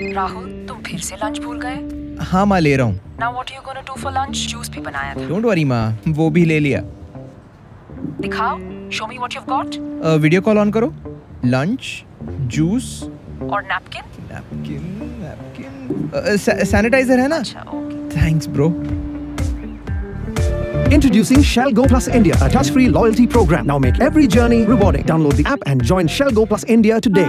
राहुल तुम फिर से लंच भूल गए हाँ माँ ले रहा हूँ now what you gonna do for lunch juice भी बनाया था डोंट वरी माँ वो भी ले लिया दिखाओ show me what you have got video call on करो लंच जूस और नैपकिन नैपकिन नैपकिन सैनिटाइजर है ना अच्छा okay thanks bro Introducing Shell Go Plus India, a touch-free loyalty program. Now make every journey rewarding. Download the app and join Shell Go Plus India today.